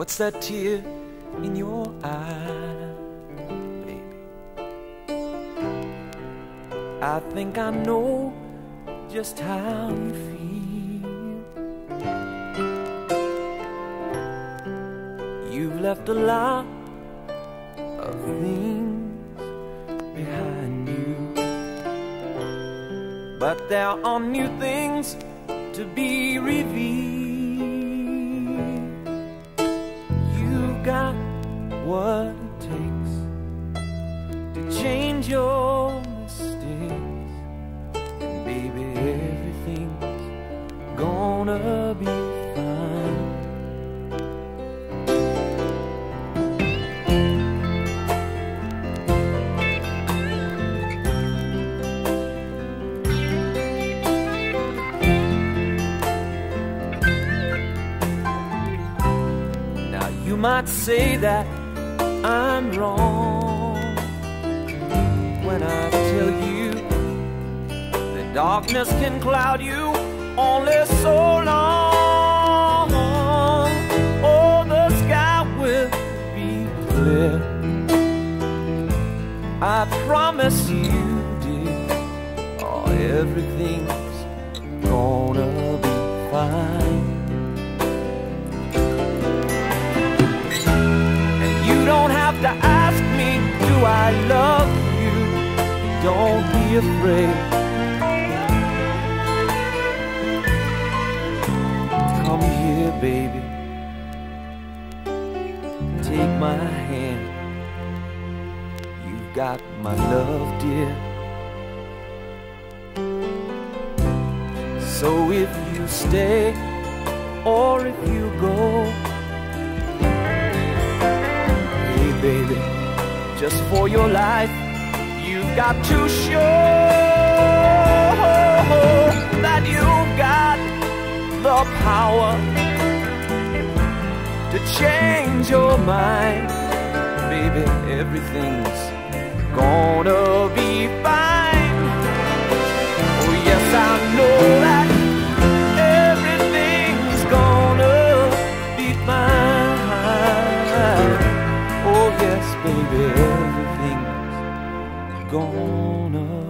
What's that tear in your eye, baby? I think I know just how you feel. You've left a lot of things behind you, but there are new things to be revealed. Takes to change your mistakes, and baby, everything's gonna be fine. Now you might say that I'm wrong when I tell you that darkness can cloud you only so long. Oh, the sky will be clear. I promise you, dear. Oh, everything's gonna be fine. Be afraid. Come here, baby. Take my hand. You've got my love, dear. So if you stay or if you go, Hey baby, just for your life, you've got to show that you've got the power to change your mind. Baby, everything's gonna gonna